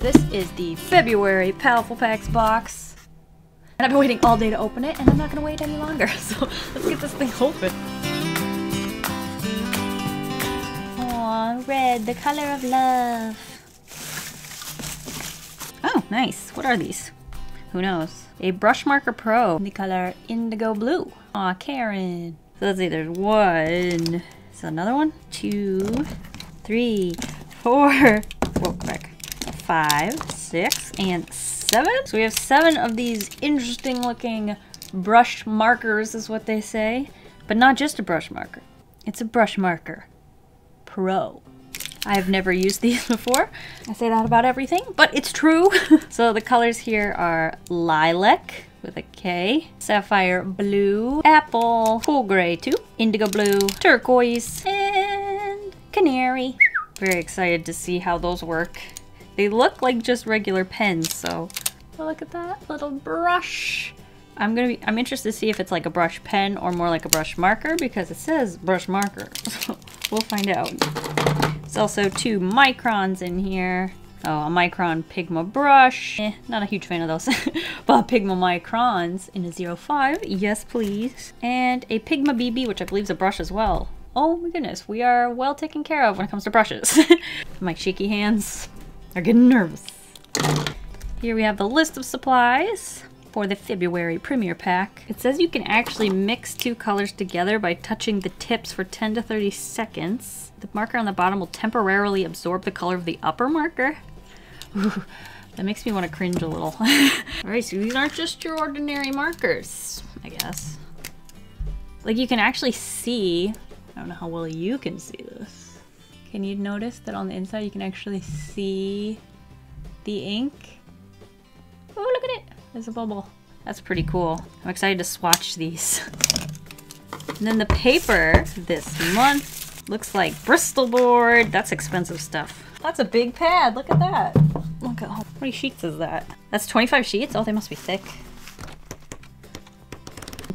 This is the February Paletteful Packs box. And I've been waiting all day to open it, and I'm not gonna wait any longer. So let's get this thing open. Aw, red, the color of love. Oh, nice. What are these? Who knows? A brush marker pro, in the color indigo blue. Aw, Karin. So let's see, there's one. Is another one? Two, three, four. Whoa, back five, six, and seven. So we have seven of these interesting looking brush markers is what they say. But not just a brush marker. It's a brush marker pro. I've never used these before. I say that about everything, but it's true. so the colors here are lilac with a K, sapphire blue, apple, cool gray too, indigo blue, turquoise, and canary. Very excited to see how those work. They look like just regular pens, so oh, look at that little brush. I'm gonna be I'm interested to see if it's like a brush pen or more like a brush marker because it says brush marker. we'll find out. There's also two microns in here. Oh, a micron Pigma brush. Eh, not a huge fan of those. but Pigma microns in a 05. Yes, please. And a Pigma BB, which I believe is a brush as well. Oh my goodness, we are well taken care of when it comes to brushes. my shaky hands are getting nervous. Here we have the list of supplies for the February Premier Pack. It says you can actually mix two colors together by touching the tips for 10 to 30 seconds. The marker on the bottom will temporarily absorb the color of the upper marker. Ooh, that makes me want to cringe a little. Alright, so these aren't just your ordinary markers, I guess. Like you can actually see, I don't know how well you can see this. Can you notice that on the inside you can actually see the ink? Oh, look at it. There's a bubble. That's pretty cool. I'm excited to swatch these. and then the paper this month looks like Bristol board. That's expensive stuff. That's a big pad. Look at that. Look at how many sheets is that? That's 25 sheets? Oh, they must be thick.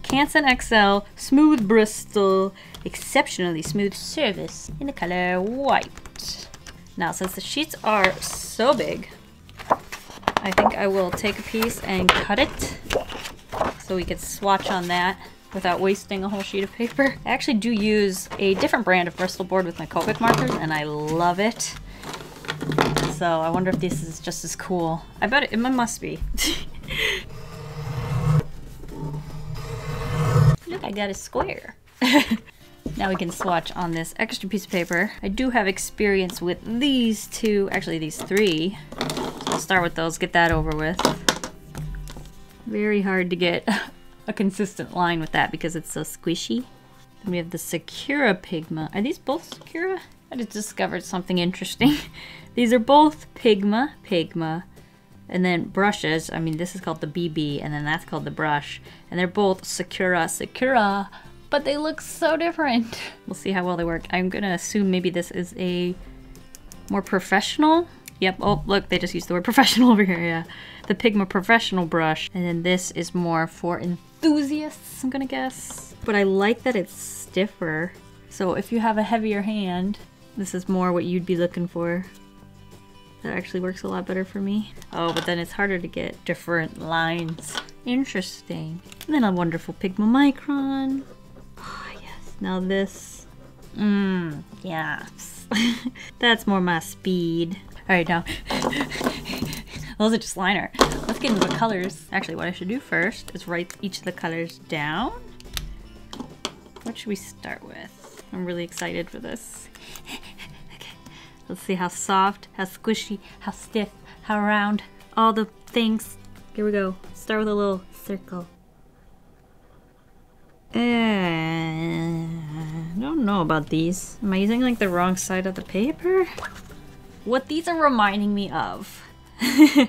Canson XL Smooth Bristol exceptionally smooth surface in the color white. Now, since the sheets are so big, I think I will take a piece and cut it so we can swatch on that without wasting a whole sheet of paper. I actually do use a different brand of Bristol board with my Copic markers and I love it. So I wonder if this is just as cool. I bet it, it must be. Look, I got a square. Now we can swatch on this extra piece of paper. I do have experience with these two, actually these three. So I'll start with those, get that over with. Very hard to get a consistent line with that because it's so squishy. Then we have the Sakura Pigma. Are these both Sakura? I just discovered something interesting. these are both Pigma, Pigma, and then brushes. I mean, this is called the BB, and then that's called the brush. And they're both Sakura, Sakura, but they look so different. We'll see how well they work. I'm gonna assume maybe this is a more professional. Yep, oh look, they just used the word professional over here, yeah. The Pigma Professional brush. And then this is more for enthusiasts, I'm gonna guess. But I like that it's stiffer. So if you have a heavier hand, this is more what you'd be looking for. That actually works a lot better for me. Oh, but then it's harder to get different lines. Interesting. And then a wonderful Pigma Micron. Now this, mmm, yes. That's more my speed. All right, now, those are just liner. Let's get into the colors. Actually, what I should do first is write each of the colors down. What should we start with? I'm really excited for this. okay, let's see how soft, how squishy, how stiff, how round, all the things. Here we go. Start with a little circle. Uh, I don't know about these. Am I using like the wrong side of the paper? What these are reminding me of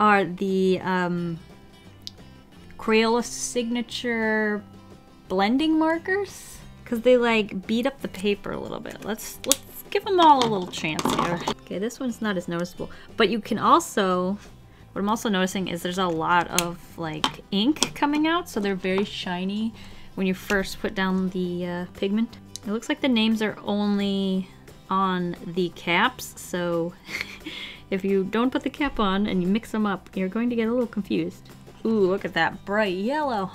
are the um, Crayola signature blending markers because they like beat up the paper a little bit. Let's let's give them all a little chance here. Okay, this one's not as noticeable, but you can also what I'm also noticing is there's a lot of like ink coming out, so they're very shiny when you first put down the uh, pigment. It looks like the names are only on the caps, so if you don't put the cap on and you mix them up, you're going to get a little confused. Ooh, look at that bright yellow.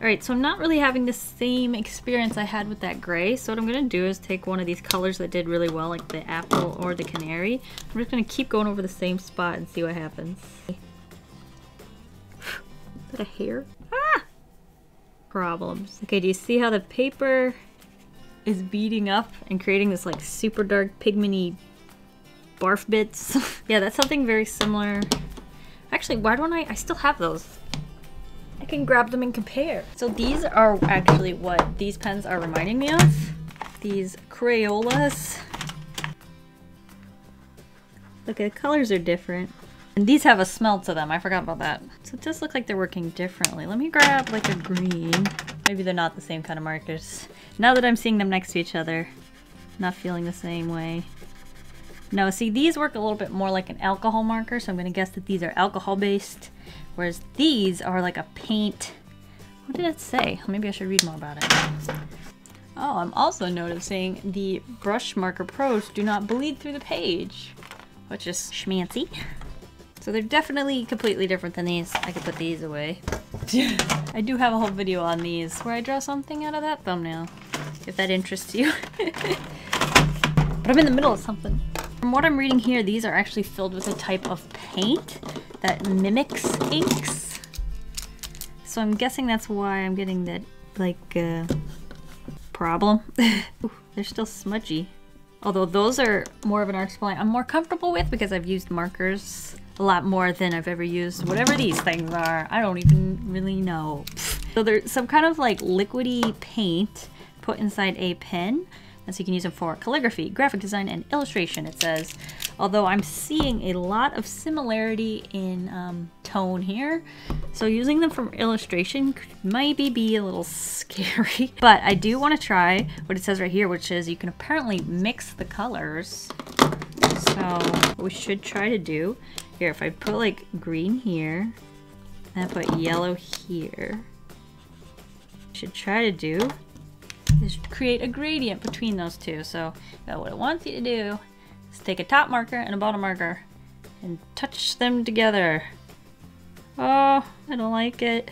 Alright, so I'm not really having the same experience I had with that gray, so what I'm going to do is take one of these colors that did really well, like the apple or the canary. I'm just going to keep going over the same spot and see what happens. Is that a hair? Ah! Problems. Okay, do you see how the paper is beating up and creating this like super dark pigmenty barf bits? yeah, that's something very similar. Actually, why don't I- I still have those. I can grab them and compare. So these are actually what these pens are reminding me of. These Crayolas. Look, the colors are different. And these have a smell to them. I forgot about that. So it does look like they're working differently. Let me grab like a green. Maybe they're not the same kind of markers. Now that I'm seeing them next to each other, not feeling the same way. No, see, these work a little bit more like an alcohol marker, so I'm to guess that these are alcohol-based, whereas these are like a paint... What did it say? Maybe I should read more about it. Oh, I'm also noticing the Brush Marker Pros do not bleed through the page, which is schmancy. So they're definitely completely different than these. I could put these away. I do have a whole video on these where I draw something out of that thumbnail, if that interests you. but I'm in the middle of something. From what I'm reading here, these are actually filled with a type of paint that mimics inks. So I'm guessing that's why I'm getting that, like, uh, problem. Ooh, they're still smudgy. Although those are more of an art supply I'm more comfortable with because I've used markers a lot more than I've ever used whatever these things are. I don't even really know. So there's some kind of like liquidy paint put inside a pen and so you can use them for calligraphy, graphic design, and illustration, it says. Although I'm seeing a lot of similarity in um, tone here, so using them for illustration maybe be a little scary. But I do want to try what it says right here, which is you can apparently mix the colors. So we should try to do, here, if I put like green here, and I put yellow here, should try to do is create a gradient between those two. So what it wants you to do is take a top marker and a bottom marker and touch them together. Oh, I don't like it.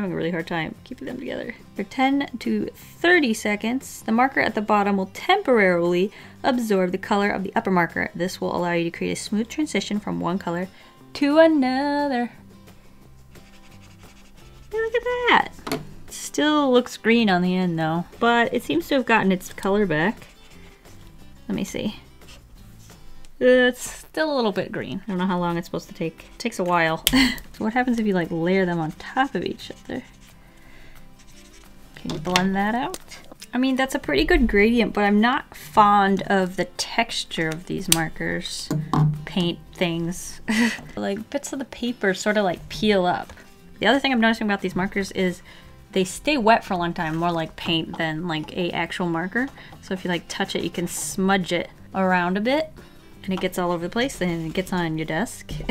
Having a really hard time keeping them together. For 10 to 30 seconds, the marker at the bottom will temporarily absorb the color of the upper marker. This will allow you to create a smooth transition from one color to another. Look at that! Still looks green on the end though, but it seems to have gotten its color back. Let me see. It's still a little bit green. I don't know how long it's supposed to take. It takes a while. so what happens if you like layer them on top of each other? Can you blend that out? I mean, that's a pretty good gradient, but I'm not fond of the texture of these markers. Paint things. like bits of the paper sort of like peel up. The other thing I'm noticing about these markers is they stay wet for a long time, more like paint than like a actual marker. So if you like touch it, you can smudge it around a bit and it gets all over the place and it gets on your desk.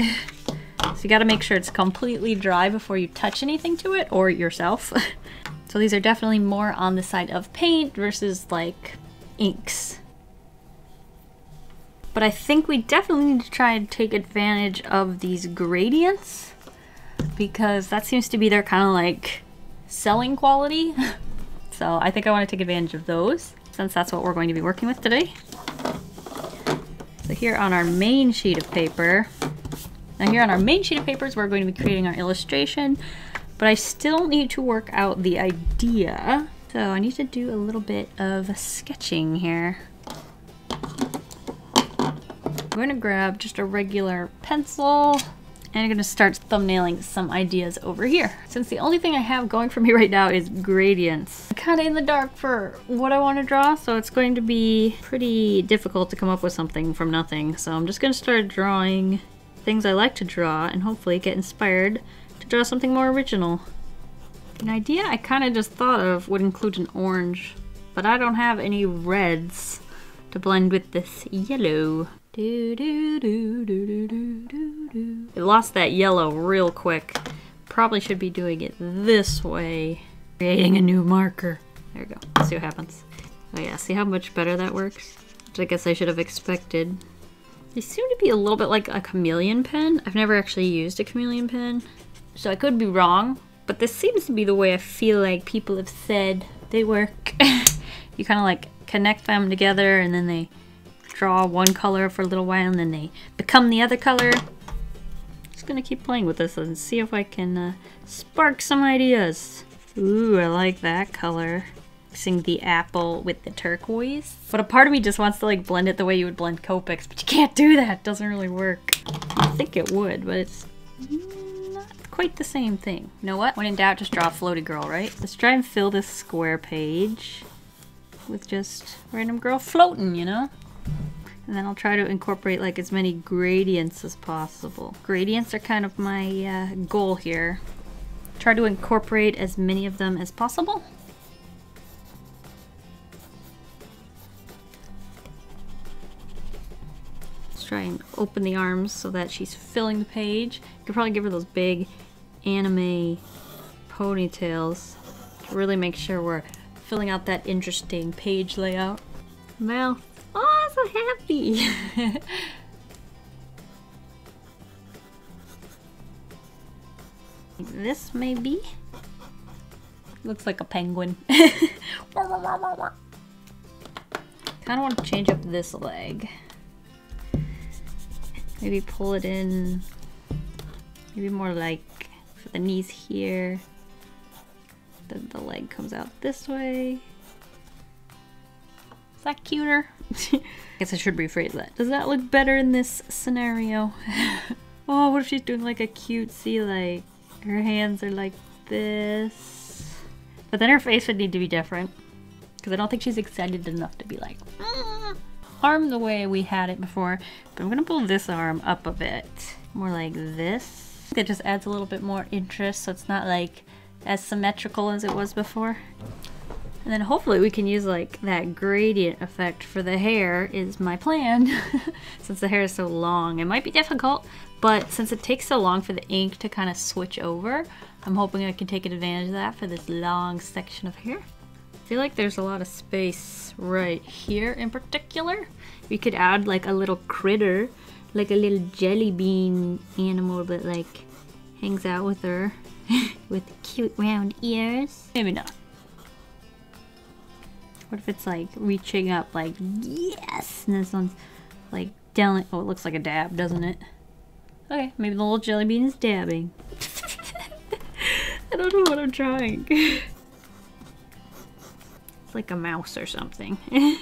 so you gotta make sure it's completely dry before you touch anything to it or yourself. so these are definitely more on the side of paint versus like inks. But I think we definitely need to try and take advantage of these gradients because that seems to be their kind of like selling quality. so I think I want to take advantage of those since that's what we're going to be working with today. So here on our main sheet of paper, now here on our main sheet of papers, we're going to be creating our illustration, but I still need to work out the idea. So I need to do a little bit of sketching here. I'm going to grab just a regular pencil and I'm gonna start thumbnailing some ideas over here. Since the only thing I have going for me right now is gradients. Kinda in the dark for what I wanna draw, so it's going to be pretty difficult to come up with something from nothing. So I'm just gonna start drawing things I like to draw and hopefully get inspired to draw something more original. An idea I kinda just thought of would include an orange, but I don't have any reds to blend with this yellow. Do, do, do, do, do, do, do, do. It lost that yellow real quick. Probably should be doing it this way. Creating a new marker. There we go. Let's see what happens. Oh yeah, see how much better that works? Which I guess I should have expected. They seem to be a little bit like a chameleon pen. I've never actually used a chameleon pen, so I could be wrong, but this seems to be the way I feel like people have said they work. you kind of like connect them together and then they draw one color for a little while and then they become the other color. Just gonna keep playing with this and see if I can uh, spark some ideas. Ooh, I like that color. Mixing the apple with the turquoise. But a part of me just wants to like blend it the way you would blend Copics, but you can't do that. It doesn't really work. I think it would, but it's not quite the same thing. You know what? When in doubt, just draw a floaty girl, right? Let's try and fill this square page with just random girl floating, you know? And then I'll try to incorporate like as many gradients as possible. Gradients are kind of my uh, goal here. Try to incorporate as many of them as possible. Let's try and open the arms so that she's filling the page. You could probably give her those big anime ponytails to really make sure we're filling out that interesting page layout. Mouth. Oh, so happy! this maybe? Looks like a penguin. kind of want to change up this leg. Maybe pull it in. Maybe more like the knees here. Then the leg comes out this way. Is that cuter? I guess I should rephrase that. Does that look better in this scenario? oh, what if she's doing like a cutesy, like, her hands are like this. But then her face would need to be different. Because I don't think she's excited enough to be like, mm arm the way we had it before, but I'm gonna pull this arm up a bit. More like this. It just adds a little bit more interest so it's not like as symmetrical as it was before. And then hopefully we can use like that gradient effect for the hair is my plan. since the hair is so long. It might be difficult, but since it takes so long for the ink to kind of switch over, I'm hoping I can take advantage of that for this long section of hair I feel like there's a lot of space right here in particular. We could add like a little critter, like a little jelly bean animal that like hangs out with her with cute round ears. Maybe not. What if it's like reaching up like, yes! And this one's like down, oh it looks like a dab, doesn't it? Okay, maybe the little jelly bean is dabbing. I don't know what I'm trying. It's like a mouse or something.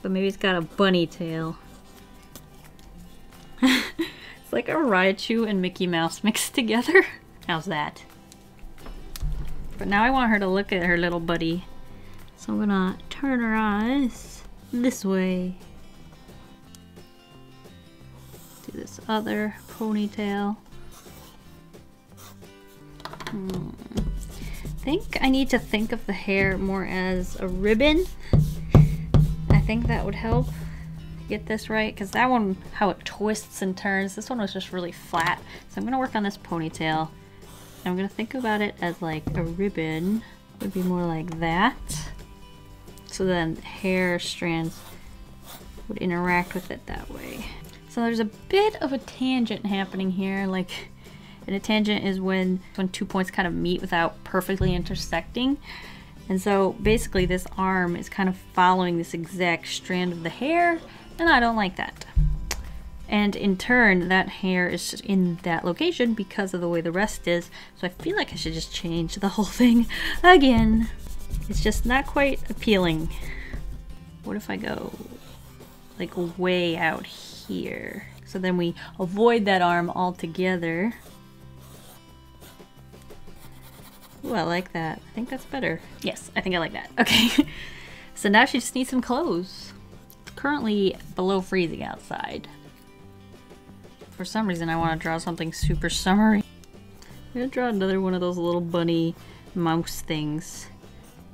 but maybe it's got a bunny tail. it's like a Raichu and Mickey Mouse mixed together. How's that? But now I want her to look at her little buddy. So I'm gonna turn her eyes this way. Do this other ponytail. Hmm think I need to think of the hair more as a ribbon. I think that would help get this right because that one, how it twists and turns, this one was just really flat. So I'm going to work on this ponytail. I'm going to think about it as like a ribbon. Would be more like that. So then hair strands would interact with it that way. So there's a bit of a tangent happening here, like and a tangent is when, when two points kind of meet without perfectly intersecting. And so basically this arm is kind of following this exact strand of the hair, and I don't like that. And in turn, that hair is in that location because of the way the rest is, so I feel like I should just change the whole thing again. It's just not quite appealing. What if I go like way out here? So then we avoid that arm altogether. Ooh, I like that. I think that's better. Yes, I think I like that. Okay. so now she just needs some clothes. It's currently below freezing outside. For some reason I want to draw something super summery. I'm gonna draw another one of those little bunny mouse things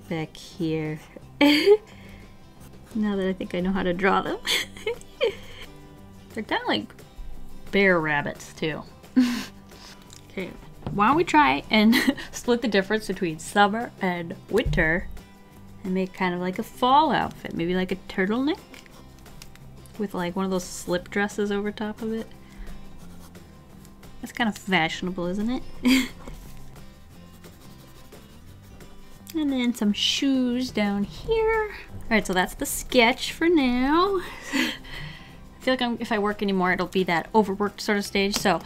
back here. now that I think I know how to draw them. They're kind of like bear rabbits too. okay, why don't we try and split the difference between summer and winter and make kind of like a fall outfit, maybe like a turtleneck? with like one of those slip dresses over top of it. That's kind of fashionable, isn't it? And then some shoes down here. Alright, so that's the sketch for now. I feel like I'm, if I work anymore, it'll be that overworked sort of stage, so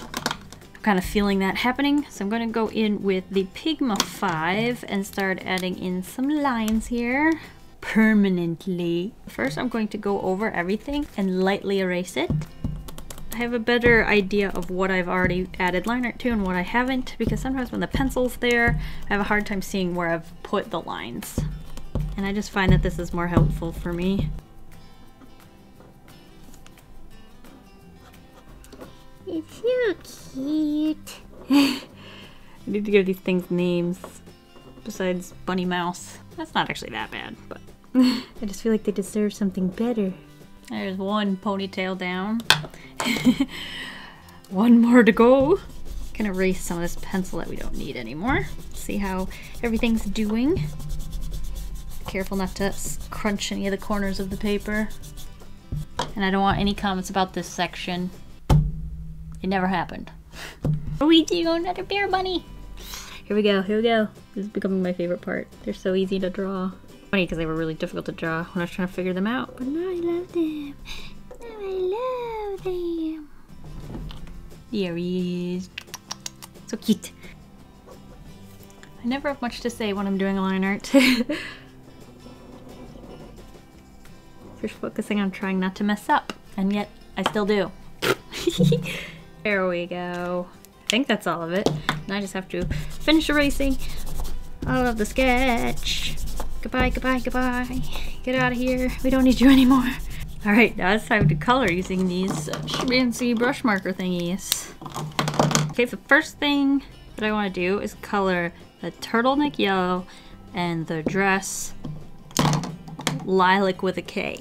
I'm kind of feeling that happening. So I'm going to go in with the Pigma 5 and start adding in some lines here permanently. First, I'm going to go over everything and lightly erase it. I have a better idea of what I've already added line art to and what I haven't because sometimes when the pencil's there, I have a hard time seeing where I've put the lines. And I just find that this is more helpful for me. It's so cute. I need to give these things names besides Bunny Mouse. That's not actually that bad, but I just feel like they deserve something better. There's one ponytail down. one more to go. Gonna erase some of this pencil that we don't need anymore. See how everything's doing. Careful not to crunch any of the corners of the paper. And I don't want any comments about this section. It never happened. We doing? Another bear bunny. Here we go, here we go. This is becoming my favorite part. They're so easy to draw funny because they were really difficult to draw when I was trying to figure them out. But now I love them. Now I love them. There he is. So cute. I never have much to say when I'm doing line art. Just focusing on trying not to mess up. And yet, I still do. there we go. I think that's all of it. Now I just have to finish erasing all of the sketch. Goodbye, goodbye, goodbye. Get out of here. We don't need you anymore. Alright, now it's time to color using these uh, fancy brush marker thingies. Okay, the first thing that I want to do is color the turtleneck yellow and the dress lilac with a K.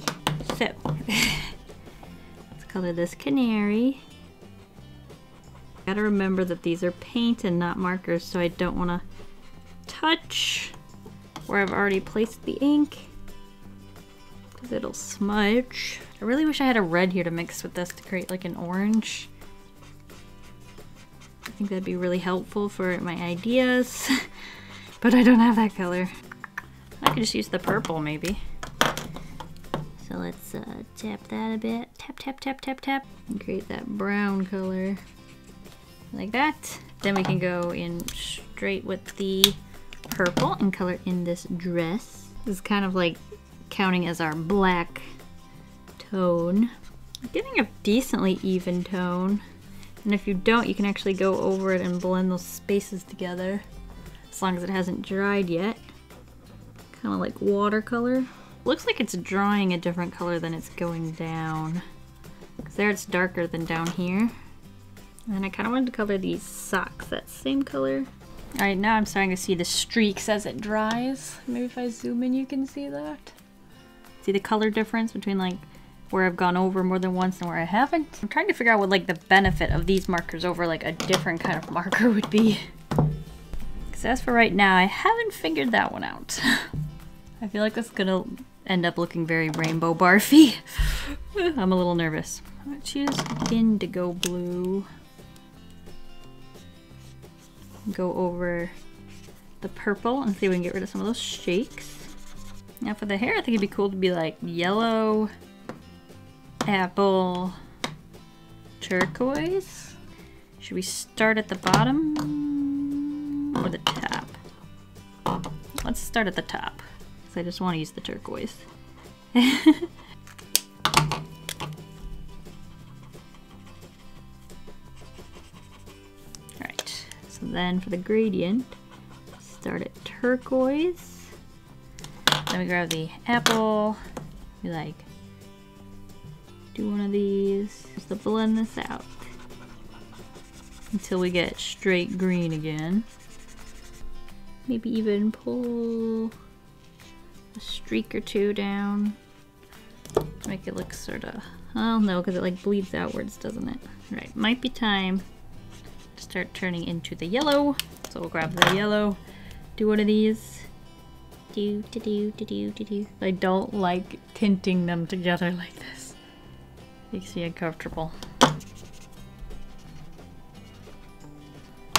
So, let's color this canary. Gotta remember that these are paint and not markers, so I don't want to touch where I've already placed the ink because it'll smudge. I really wish I had a red here to mix with this to create like an orange. I think that'd be really helpful for my ideas, but I don't have that color. I could just use the purple maybe. So let's uh, tap that a bit. Tap, tap, tap, tap, tap. And create that brown color. Like that. Then we can go in straight with the purple and color in this dress. This is kind of like counting as our black tone. Getting a decently even tone. And if you don't, you can actually go over it and blend those spaces together. As long as it hasn't dried yet. Kind of like watercolor. Looks like it's drawing a different color than it's going down. Because there it's darker than down here. And I kind of wanted to color these socks that same color. Alright, now I'm starting to see the streaks as it dries. Maybe if I zoom in you can see that. See the color difference between like where I've gone over more than once and where I haven't? I'm trying to figure out what like the benefit of these markers over like a different kind of marker would be. Because as for right now, I haven't figured that one out. I feel like that's gonna end up looking very rainbow barfy. I'm a little nervous. I'm gonna choose indigo blue go over the purple and see if we can get rid of some of those shakes. Now for the hair, I think it'd be cool to be like yellow, apple, turquoise. Should we start at the bottom or the top? Let's start at the top because I just want to use the turquoise. then for the gradient, start at turquoise. Then we grab the apple. We like do one of these just to blend this out until we get straight green again. Maybe even pull a streak or two down make it look sort of, oh no, because it like bleeds outwards, doesn't it? Right, might be time start turning into the yellow. So we'll grab the yellow, do one of these. Do, do, do, do, do, do, do. I don't like tinting them together like this. Makes me uncomfortable.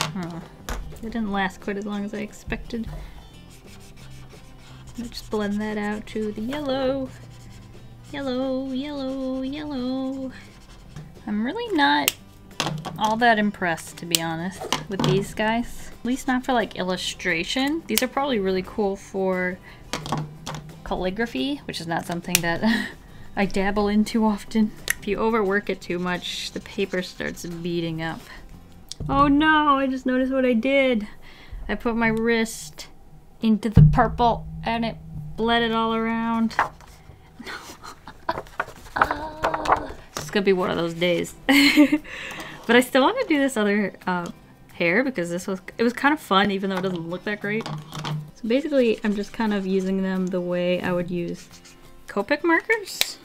Oh, it didn't last quite as long as I expected. Let's just blend that out to the yellow. Yellow, yellow, yellow. I'm really not all that impressed, to be honest, with these guys. At least not for like illustration. These are probably really cool for calligraphy, which is not something that I dabble in too often. If you overwork it too much, the paper starts beating up. Oh no, I just noticed what I did. I put my wrist into the purple and it bled it all around. it's gonna be one of those days. but I still want to do this other uh, hair because this was it was kind of fun even though it doesn't look that great. So basically I'm just kind of using them the way I would use Copic markers.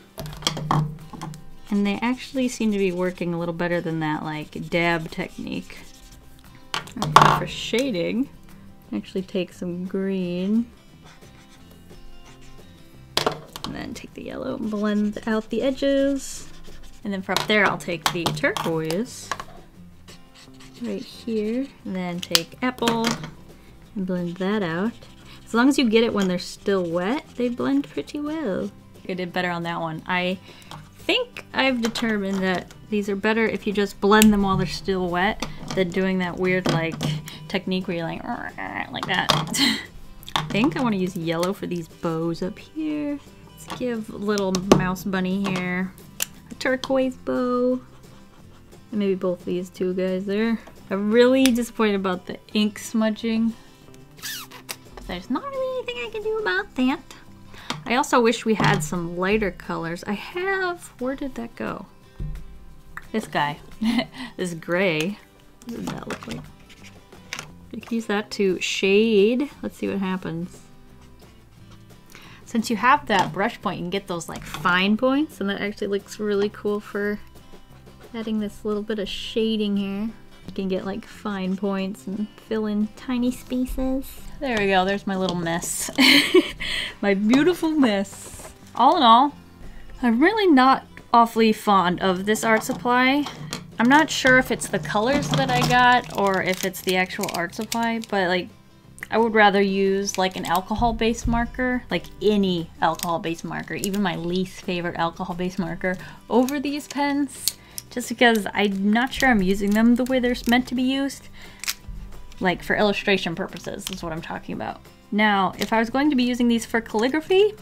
And they actually seem to be working a little better than that like dab technique. Okay, for shading, actually take some green and then take the yellow and blend out the edges. And then for up there, I'll take the turquoise right here, and then take apple and blend that out. As long as you get it when they're still wet, they blend pretty well. I did better on that one. I think I've determined that these are better if you just blend them while they're still wet than doing that weird like technique where you're like like that. I think I want to use yellow for these bows up here Let's give little mouse bunny here a turquoise bow. And maybe both these two guys there. I'm really disappointed about the ink smudging. But there's not really anything I can do about that. I also wish we had some lighter colors. I have, where did that go? This guy, this gray. What does that look like? Can use that to shade. Let's see what happens since you have that brush point, you can get those like fine points, and that actually looks really cool for adding this little bit of shading here. You can get like fine points and fill in tiny spaces. There we go, there's my little mess. my beautiful mess. All in all, I'm really not awfully fond of this art supply. I'm not sure if it's the colors that I got or if it's the actual art supply, but like I would rather use like an alcohol-based marker, like any alcohol-based marker, even my least favorite alcohol-based marker, over these pens, just because I'm not sure I'm using them the way they're meant to be used. Like for illustration purposes is what I'm talking about. Now, if I was going to be using these for calligraphy,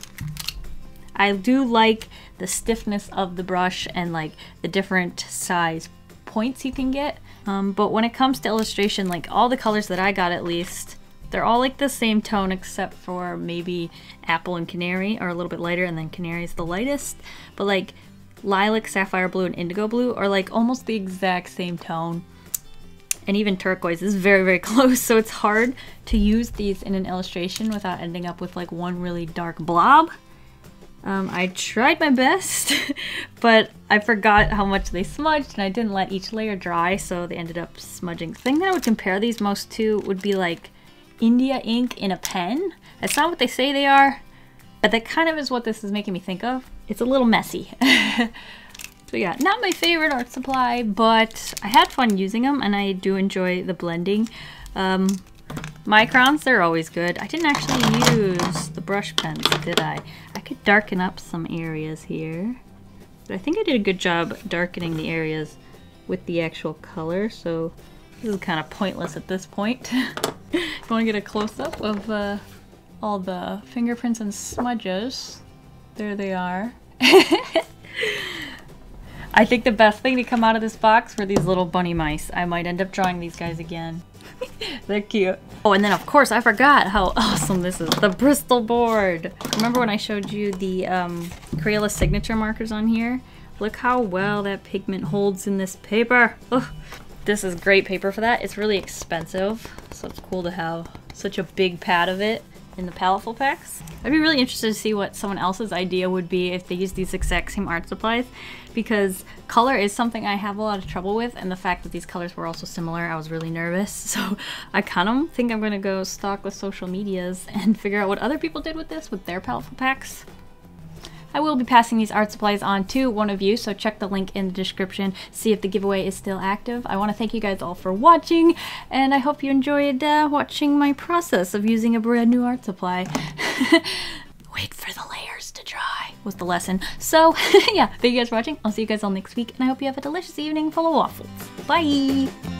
I do like the stiffness of the brush and like the different size points you can get. Um, but when it comes to illustration, like all the colors that I got at least, they're all like the same tone except for maybe apple and canary are a little bit lighter and then canary is the lightest. But like lilac, sapphire blue, and indigo blue are like almost the exact same tone. And even turquoise is very, very close, so it's hard to use these in an illustration without ending up with like one really dark blob. Um, I tried my best, but I forgot how much they smudged and I didn't let each layer dry, so they ended up smudging. The thing that I would compare these most to would be like India ink in a pen. That's not what they say they are, but that kind of is what this is making me think of. It's a little messy. so yeah, not my favorite art supply, but I had fun using them and I do enjoy the blending. Um, Microns, they're always good. I didn't actually use the brush pens, did I? I could darken up some areas here. But I think I did a good job darkening the areas with the actual color, so this is kind of pointless at this point. you want to get a close-up of uh, all the fingerprints and smudges. There they are. I think the best thing to come out of this box were these little bunny mice. I might end up drawing these guys again. They're cute. Oh, and then of course I forgot how awesome this is. The Bristol board. Remember when I showed you the um, Crayola signature markers on here? Look how well that pigment holds in this paper. This is great paper for that. It's really expensive, so it's cool to have such a big pad of it in the Palette packs. I'd be really interested to see what someone else's idea would be if they used these exact same art supplies because color is something I have a lot of trouble with and the fact that these colors were also similar, I was really nervous. So I kind of think I'm gonna go stalk the social medias and figure out what other people did with this with their Palette packs. I will be passing these art supplies on to one of you, so check the link in the description, see if the giveaway is still active. I want to thank you guys all for watching, and I hope you enjoyed uh, watching my process of using a brand new art supply. Wait for the layers to dry was the lesson. So yeah, thank you guys for watching. I'll see you guys all next week, and I hope you have a delicious evening full of waffles. Bye!